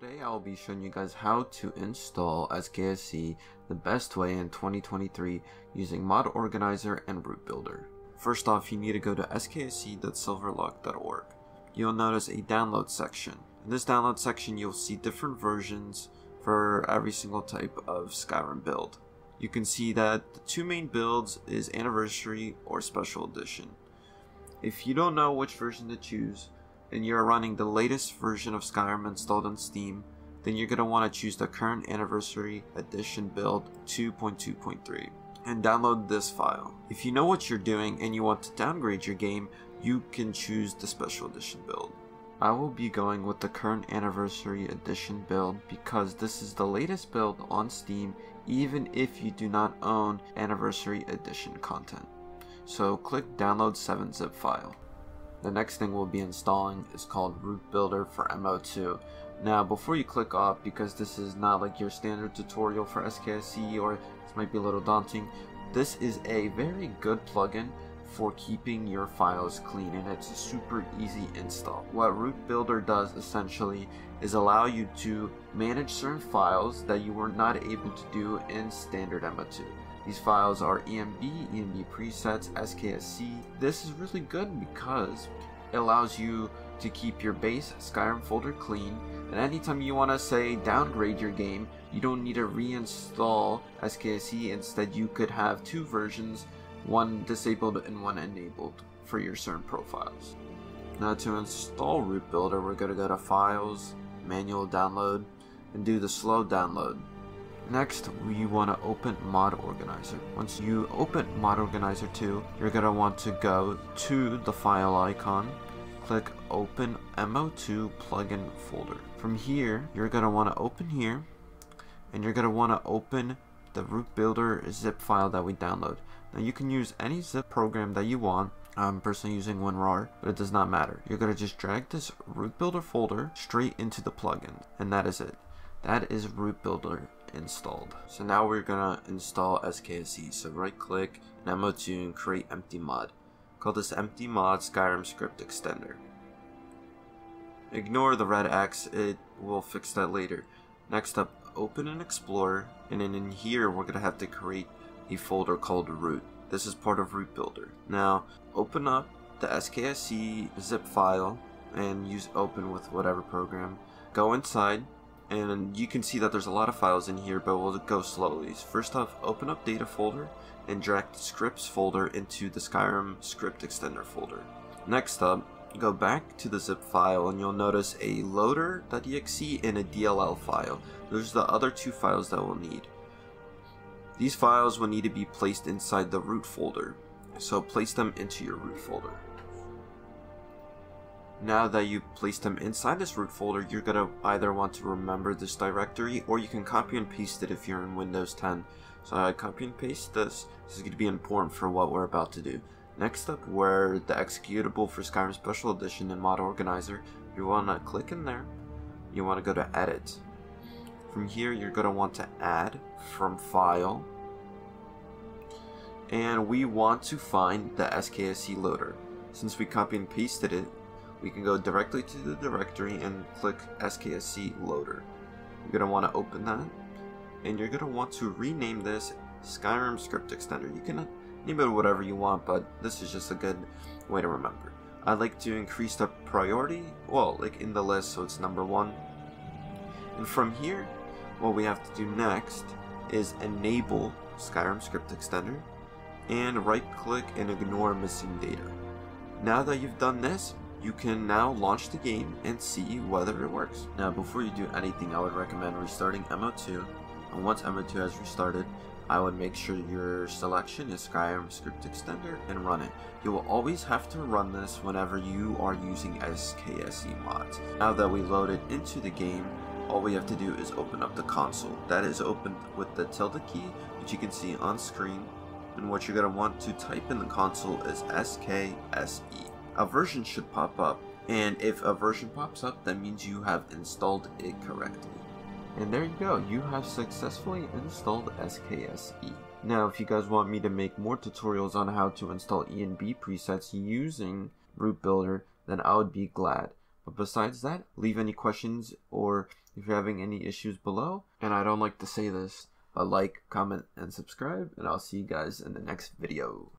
Today I will be showing you guys how to install SKSE the best way in 2023 using Mod Organizer and Root Builder. First off, you need to go to skse.silverlock.org. You'll notice a download section. In this download section, you'll see different versions for every single type of Skyrim build. You can see that the two main builds is Anniversary or Special Edition. If you don't know which version to choose, and you're running the latest version of Skyrim installed on Steam, then you're going to want to choose the current Anniversary Edition build 2.2.3 and download this file. If you know what you're doing and you want to downgrade your game, you can choose the Special Edition build. I will be going with the current Anniversary Edition build because this is the latest build on Steam even if you do not own Anniversary Edition content. So click download 7-zip file. The next thing we'll be installing is called Root Builder for MO2. Now before you click off, because this is not like your standard tutorial for SKSE or this might be a little daunting, this is a very good plugin for keeping your files clean and it's a super easy install. What Root Builder does essentially is allow you to manage certain files that you were not able to do in standard MO2. These files are ENB, ENB presets, SKSE. This is really good because it allows you to keep your base Skyrim folder clean and anytime you want to say downgrade your game, you don't need to reinstall SKSE, Instead, you could have two versions, one disabled and one enabled for your certain profiles. Now to install Root Builder, we're going to go to Files, Manual Download, and do the slow download. Next, we want to open Mod Organizer. Once you open Mod Organizer 2, you're going to want to go to the file icon, click Open MO2 Plugin Folder. From here, you're going to want to open here, and you're going to want to open the Root Builder zip file that we download. Now you can use any zip program that you want. I'm personally using WinRAR, but it does not matter. You're going to just drag this Root Builder folder straight into the plugin, and that is it. That is Root Builder installed. So now we're gonna install SKSE. So right click MO2 and create empty mod. Call this empty mod Skyrim script extender. Ignore the red X, it will fix that later. Next up, open an explorer and then in here we're gonna have to create a folder called root. This is part of root builder. Now open up the SKSE zip file and use open with whatever program. Go inside and you can see that there's a lot of files in here but we'll go slowly. First off open up data folder and drag the scripts folder into the Skyrim script extender folder. Next up go back to the zip file and you'll notice a loader.exe and a DLL file. Those are the other two files that we'll need. These files will need to be placed inside the root folder so place them into your root folder. Now that you've placed them inside this root folder, you're going to either want to remember this directory or you can copy and paste it if you're in Windows 10. So I copy and paste this. This is going to be important for what we're about to do. Next up, where the executable for Skyrim Special Edition and Mod Organizer, you want to click in there. You want to go to Edit. From here, you're going to want to add from File. And we want to find the SKSE loader. Since we copy and pasted it, we can go directly to the directory and click SKSE loader. You're going to want to open that and you're going to want to rename this Skyrim script extender. You can name it whatever you want, but this is just a good way to remember. I like to increase the priority, well, like in the list, so it's number one. And from here, what we have to do next is enable Skyrim script extender and right click and ignore missing data. Now that you've done this, you can now launch the game and see whether it works. Now before you do anything I would recommend restarting MO2 and once MO2 has restarted I would make sure your selection is Skyrim Script Extender and run it. You will always have to run this whenever you are using SKSE mods. Now that we load it into the game, all we have to do is open up the console. That is opened with the tilde key, which you can see on screen. And what you're going to want to type in the console is SKSE a version should pop up. And if a version pops up, that means you have installed it correctly. And there you go, you have successfully installed SKSE. Now, if you guys want me to make more tutorials on how to install ENB presets using Root Builder, then I would be glad. But besides that, leave any questions or if you're having any issues below. And I don't like to say this, but like, comment, and subscribe, and I'll see you guys in the next video.